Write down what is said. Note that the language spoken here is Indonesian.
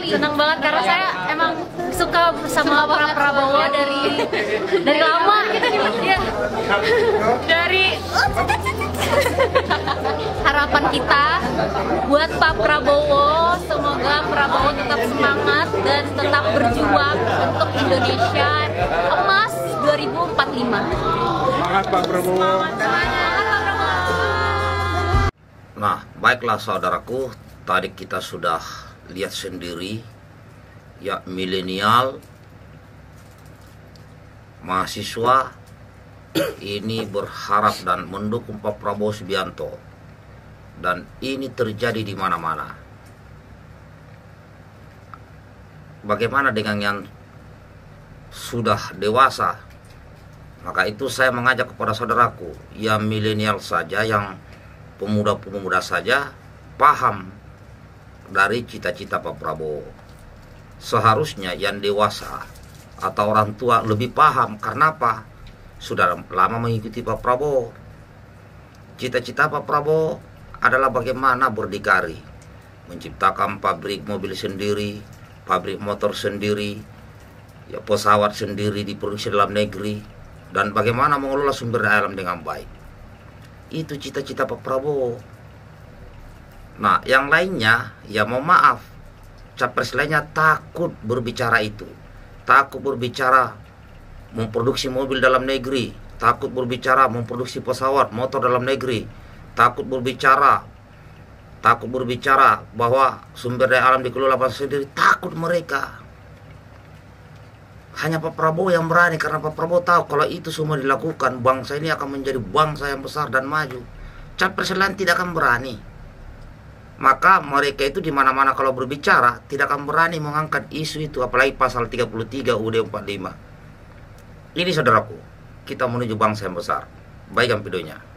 sekali. Senang banget karena saya emang suka sama Pak Prabowo dari dari lama gitu ya. Dari harapan kita buat Pak Prabowo semoga Prabowo tetap semangat dan tetap berjuang untuk Indonesia emas 2045. Semangat Pak Prabowo. Nah, baiklah saudaraku, tadi kita sudah lihat sendiri ya milenial mahasiswa ini berharap dan mendukung Pak Prabowo Subianto dan ini terjadi di mana-mana. Bagaimana dengan yang sudah dewasa? Maka itu saya mengajak kepada saudaraku yang milenial saja yang pemuda-pemuda saja paham dari cita-cita Pak Prabowo. Seharusnya yang dewasa atau orang tua lebih paham karena apa? Sudah lama mengikuti Pak Prabowo. Cita-cita Pak Prabowo adalah bagaimana berdikari, menciptakan pabrik mobil sendiri, pabrik motor sendiri, ya pesawat sendiri diproduksi dalam negeri, dan bagaimana mengelola sumber daya alam dengan baik. Itu cita-cita Pak Prabowo. Nah, yang lainnya, ya mau maaf, capres lainnya takut berbicara itu. Takut berbicara memproduksi mobil dalam negeri, takut berbicara memproduksi pesawat, motor dalam negeri, takut berbicara takut berbicara bahwa sumber daya alam dikelola bangsa sendiri, takut mereka. Hanya Pak Prabowo yang berani karena Pak Prabowo tahu kalau itu semua dilakukan bangsa ini akan menjadi bangsa yang besar dan maju. Capres lain tidak akan berani. Maka mereka itu di mana-mana kalau berbicara tidak akan berani mengangkat isu itu apalagi pasal 33 UUD 45. Ini saudaraku, kita menuju bangsa yang besar. Baikkan videonya.